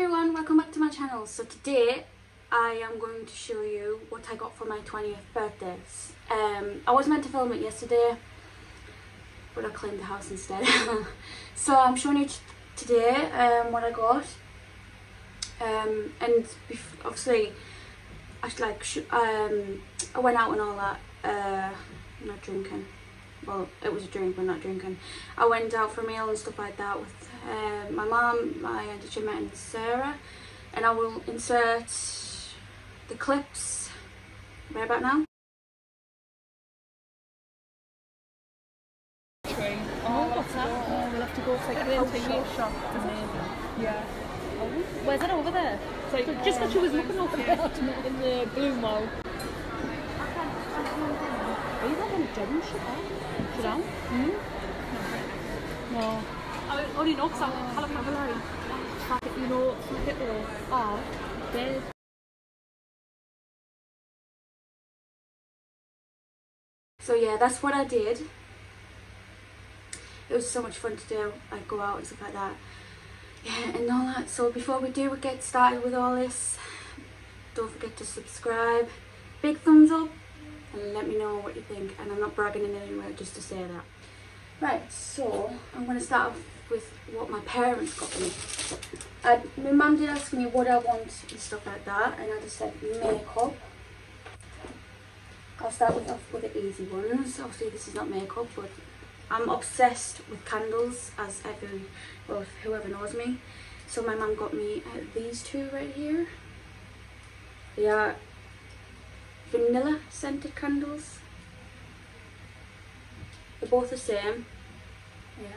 everyone, welcome back to my channel. So today I am going to show you what I got for my 20th birthday. Um, I was meant to film it yesterday but I cleaned the house instead. so I'm showing you today um, what I got um, and obviously I like um, I went out and all that, uh, not drinking well it was a drink but not drinking I went out for a meal and stuff like that with uh, my mum, my auntie Gemma and Sarah and I will insert the clips right about now Oh, what's that? Oh, we'll have to go to like an TV shop. Yeah. Where's it over there? So, just when she was looking over there in the blue mall. Are you that in a gym shop? Gedaan? Mm. No. I only know because I'm California. You know, fuck it all. Dead. So yeah, that's what I did. It was so much fun to do, like go out and stuff like that. Yeah, and all that. So before we do we get started with all this, don't forget to subscribe. Big thumbs up and let me know what you think and I'm not bragging in any way just to say that. Right, so I'm going to start off with what my parents got me. Uh, my mum did ask me what I want and stuff like that and I just said makeup. I'll start with off with the easy ones. Obviously this is not makeup but I'm obsessed with candles as every, well whoever knows me. So my mum got me uh, these two right here. They are vanilla scented candles. They're both the same. Yeah.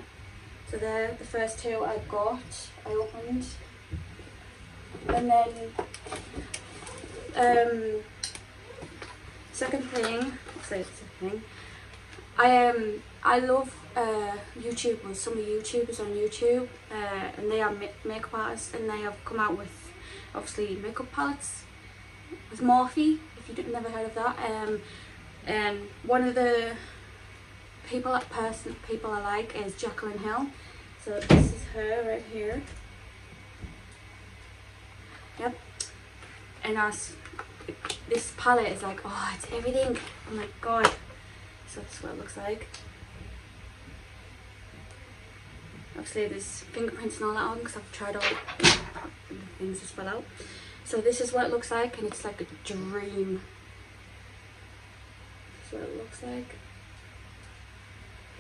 So they're the first two I got, I opened. And then um second thing, say second thing. I um I love uh YouTubers, some of the YouTubers on YouTube, uh, and they are makeup artists and they have come out with obviously makeup palettes with Morphe if you've never heard of that. Um, and one of the people, person, people I like is Jaclyn Hill. So this is her right here. Yep. And as this palette is like, oh, it's everything. Oh my god. So that's what it looks like. Obviously there's fingerprints and all that on because I've tried all the things as well out. So this is what it looks like and it's like a dream. This is what it looks like.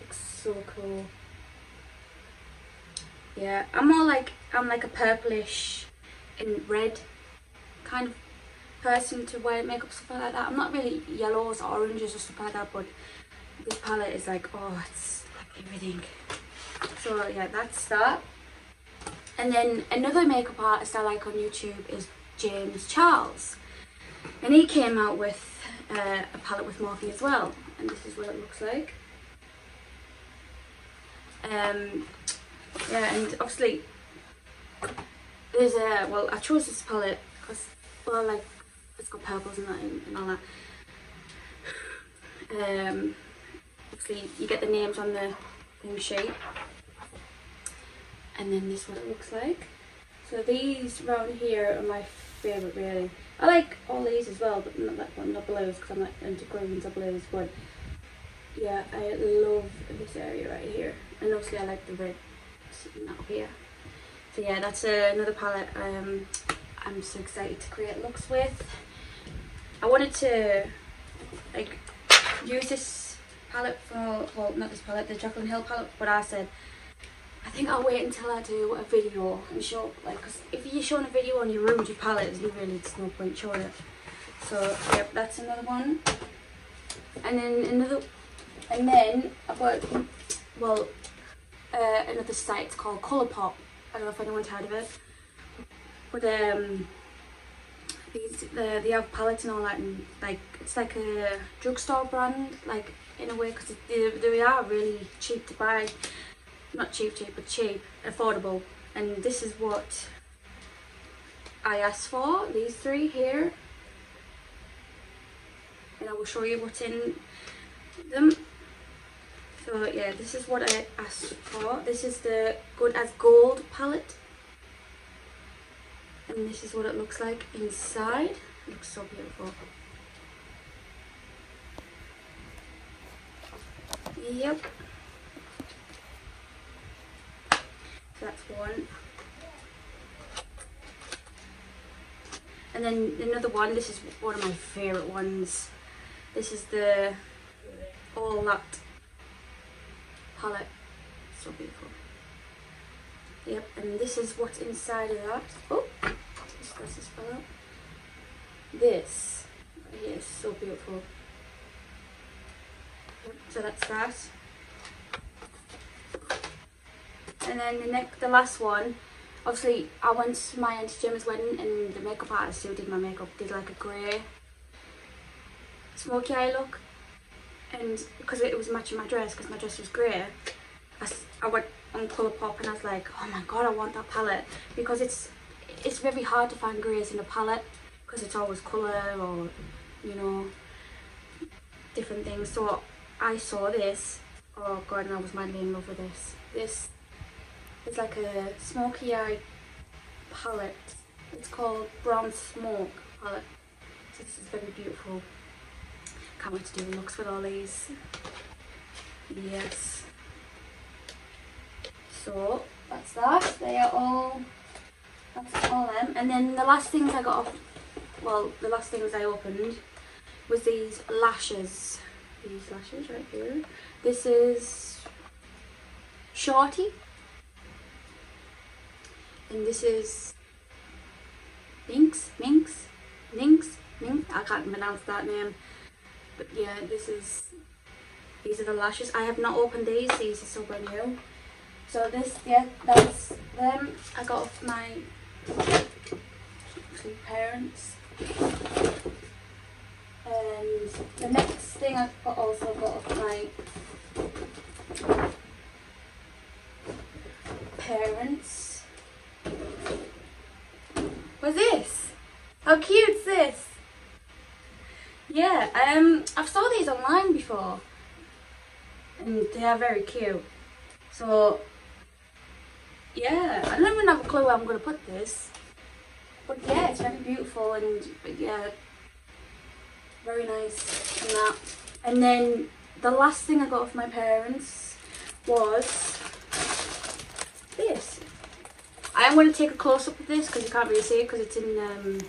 Looks so cool. Yeah, I'm more like, I'm like a purplish and red kind of person to wear makeup, stuff like that. I'm not really yellows or oranges or stuff like that, but this palette is like, oh, it's like everything. So yeah, that's that. And then another makeup artist I like on YouTube is James Charles. And he came out with uh, a palette with Morphe as well. And this is what it looks like. Um, yeah, and obviously there's a, well, I chose this palette because, well, like, it's got purples and that and, all that. Um, obviously you get the names on the thing sheet. And then this is what it looks like. So these round here are my favourite really. I like all these as well, but not that one, not blues, because I'm not into greens or blues, but yeah, I love this area right here. And obviously I like the red up here. So yeah, that's uh, another palette um, I'm so excited to create looks with. I wanted to like use this palette for, well not this palette, the Jaclyn Hill palette, but I said I think I'll wait until I do a video and show, like, cause if you're showing a video on your room your palette, there's really there's no point showing it. So, yep, that's another one. And then another, and then I've got, well, uh, another site called Colourpop. I don't know if anyone's heard of it. But, um, these, the, they have palettes and all that, and, like, it's like a drugstore brand, like, in a way, because they, they are really cheap to buy not cheap cheap but cheap affordable and this is what I asked for these three here and I will show you what's in them so yeah this is what I asked for this is the good as gold palette and this is what it looks like inside. It looks so beautiful. Yep. So that's one. And then another one, this is one of my favourite ones. This is the All That palette. So beautiful. Yep, and this is what's inside of that. Oh, this glasses fell out. This is so beautiful. So that's that. And then the next, the last one, obviously I went to my auntie Gemma's wedding and the makeup artist who did my makeup did like a grey smoky eye look and because it was matching my dress because my dress was grey I went on Colourpop and I was like oh my god I want that palette. Because it's it's very hard to find greys in a palette because it's always colour or you know different things. So I saw this oh god and I was madly in love with this. This is like a smoky eye palette. It's called Blowin' Smoke palette. So this is very beautiful can't wait to do looks with all these. Yes. So that's that. They are all that's all them. And then the last things I got off well the last things I opened was these lashes. These lashes right here. This is shorty. And this is minx minx minx minx. I can't pronounce that name but yeah this is these are the lashes. I have not opened these these are so brand new. So this yeah that's them. I got off my parents. And the next thing I've got also got off my parents was this how cute's this yeah um I've saw these online before and they are very cute. So yeah I don't even have a clue where I'm gonna put this. But yeah it's very beautiful and yeah very nice and that. And then the last thing I got off my parents was this. I am going to take a close up of this because you can't really see it because it's in um,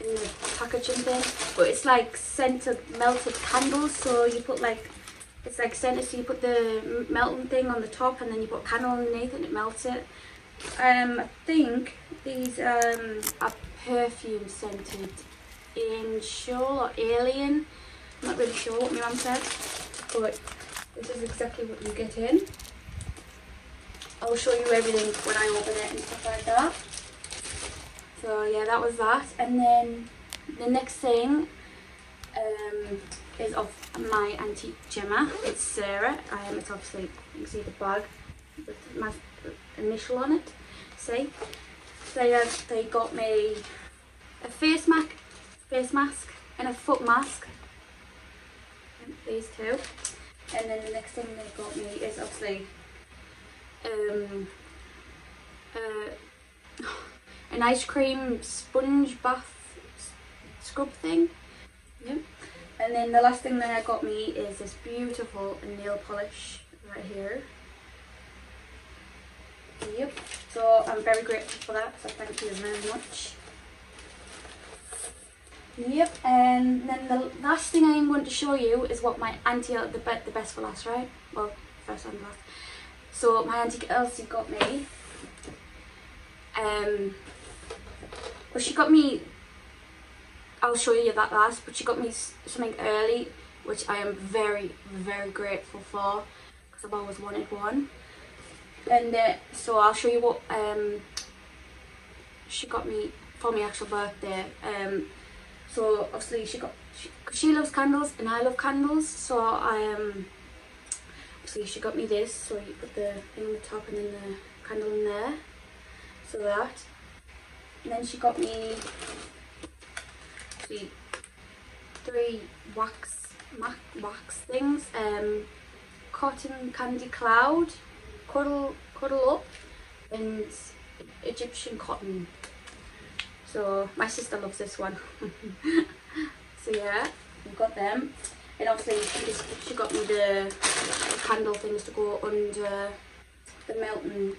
in the packaging thing. But it's like scented melted candles so you put like it's like scented so you put the melting thing on the top and then you put candle underneath and it melts it. Um I think these um are perfume scented angel or alien. I'm not really sure what my mum said but this is exactly what you get in. I'll show you everything when I open it and stuff like that. So yeah that was that. And then the next thing um, is of my auntie Gemma. It's Sarah. Um, it's obviously you can see the bag with my initial on it. See? They have they got me a face mask face mask and a foot mask. These two. And then the next thing they got me is obviously um uh, an ice cream sponge bath scrub thing. Yep and then the last thing that I got me is this beautiful nail polish right here yep so I'm very grateful for that so thank you very much Yep, and then the last thing I am going to show you is what my auntie, the, be the best for last, right? Well, first and last. So my auntie Elsie got me, um, well she got me, I'll show you that last, but she got me something early, which I am very, very grateful for, because I've always wanted one. And uh, so I'll show you what um, she got me for my actual birthday. Um, so obviously she got she, she loves candles and I love candles so I um obviously she got me this so you put the thing on the top and then the candle in there so that and then she got me three, wax wax things um cotton candy cloud cuddle cuddle up and Egyptian cotton. So my sister loves this one. so yeah, we've got them. And obviously she, got me the, candle things to go under the melting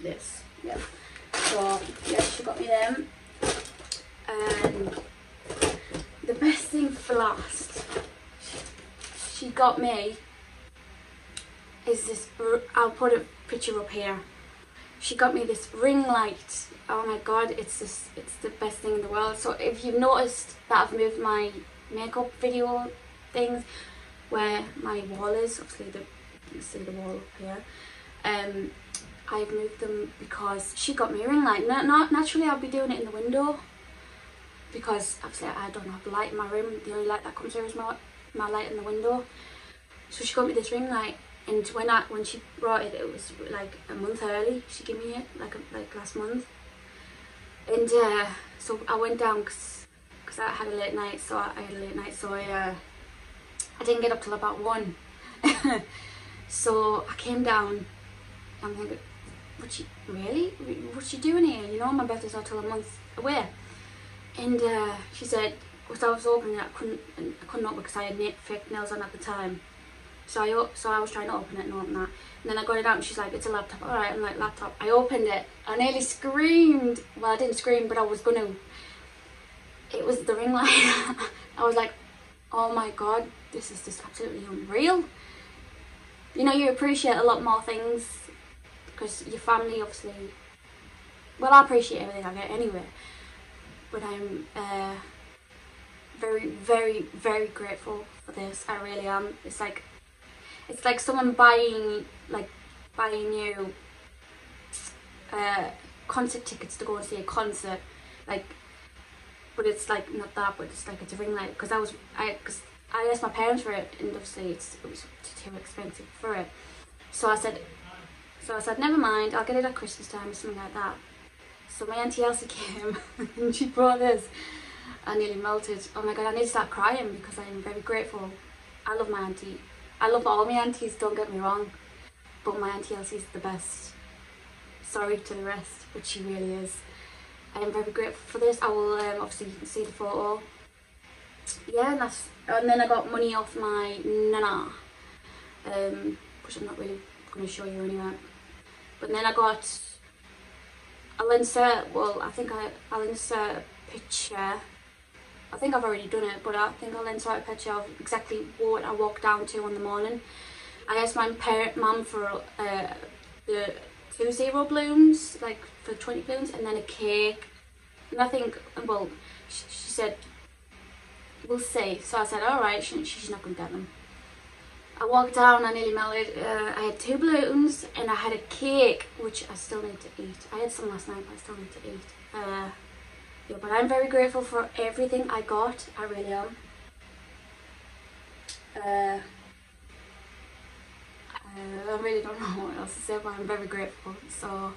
this. Yeah. So yeah, she got me them. And best thing for last, she got me is this, I'll put a picture up here. She got me this ring light. Oh my god, it's just, it's the best thing in the world. So if you've noticed that I've moved my makeup video things where my wall is, obviously the, you see the wall up here, um, I've moved them because she got me a ring light. Not, not naturally I'll be doing it in the window because obviously I don't have light in my room. The only light that comes here is my, my light in the window. So she got me this ring light and when I when she brought it it was like a month early. She gave me it like like last month. And uh, so I went down because I had a late night so I, I had a late night so I uh, I didn't get up till about one. So I came down. I'm thinking what you really? What you doing here? You know my birthday's not till a month away and uh, she said because I was opening it I couldn't I couldn't open because I had fake nails on at the time so I, so I was trying to open it and open that. And then I got it out and she's like, it's a laptop. All right, I'm like, laptop. I opened it. I nearly screamed. Well, I didn't scream, but I was going to. It was the ring light. I was like, oh my God, this is just absolutely unreal. You know, you appreciate a lot more things because your family obviously, well, I appreciate everything I get anyway. But I'm uh, very, very, very grateful for this. I really am. It's like it's like someone buying like buying you uh, concert tickets to go and see a concert like but it's like not that but it's like it's a ring light because I was I because I asked my parents for it and obviously it's, it was too expensive for it so I said so I said never mind I'll get it at Christmas time or something like that so my auntie Elsie came and she brought this I nearly melted oh my god I need to start crying because I'm very grateful I love my auntie I love all my aunties, don't get me wrong, but my auntie Elsie's the best. Sorry to the rest, but she really is. I am very grateful for this. I will um, obviously you can see the photo. Yeah, and that's and then I got money off my nana, um, which I'm not really going to show you anyway. But then I got. I'll insert. Well, I think I I'll insert a picture I think I've already done it, but I think I'll insert a picture of exactly what I walked down to in the morning. I asked my parent mum for uh, the two zero blooms, like for 20 blooms, and then a cake. And I think, well, she, she said, we'll see. So I said, all right, she, she's not going to get them. I walked down, I nearly melted. Uh, I had two balloons and I had a cake, which I still need to eat. I had some last night, but I still need to eat. Uh, yeah, but I'm very grateful for everything I got. I really am. Uh, I really don't know what else to say, but I'm very grateful. So,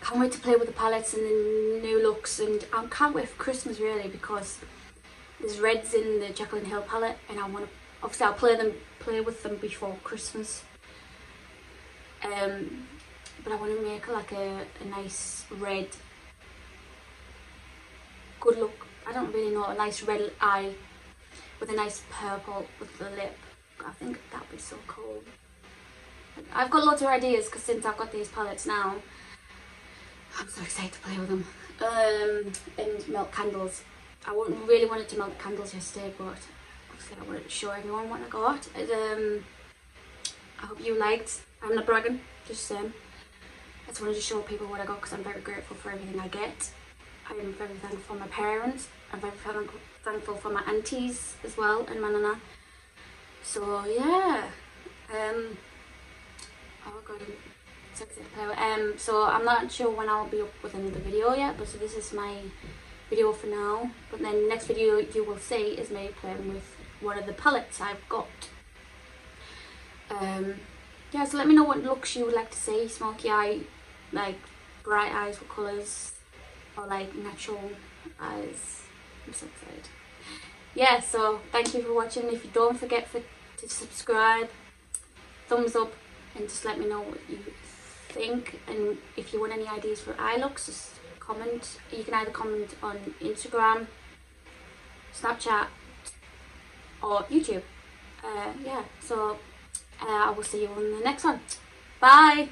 can't wait to play with the palettes and the new looks, and I can't wait for Christmas really because there's reds in the Jaclyn Hill palette, and I want to obviously I'll play them, play with them before Christmas. Um, but I want to make like a, a nice red good look. I don't really know, a nice red eye with a nice purple with the lip. I think that'd be so cool. I've got lots of ideas because since I've got these palettes now, I'm so excited to play with them. Um, and melt candles. I really wanted to melt candles yesterday, but I wanted to show everyone what I got. And, um, I hope you liked. I'm not bragging, just saying. I just wanted to show people what I got because I'm very grateful for everything I get. I'm very thankful for my parents. I'm very thankful for my aunties as well and my nana. So yeah, um, oh god, Um, so I'm not sure when I'll be up with another video yet, but so this is my video for now. But then the next video you will see is me playing with one of the palettes I've got. Um, yeah, so let me know what looks you would like to see. Smoky eye, like bright eyes, what colours, or like natural eyes. I'm so excited. Yeah, so thank you for watching. If you don't forget for, to subscribe, thumbs up, and just let me know what you think, and if you want any ideas for eye looks, just comment. You can either comment on Instagram, Snapchat, or YouTube. Uh, yeah, so uh, I will see you on the next one. Bye!